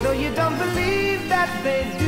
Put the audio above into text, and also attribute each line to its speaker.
Speaker 1: Though you don't believe that they do.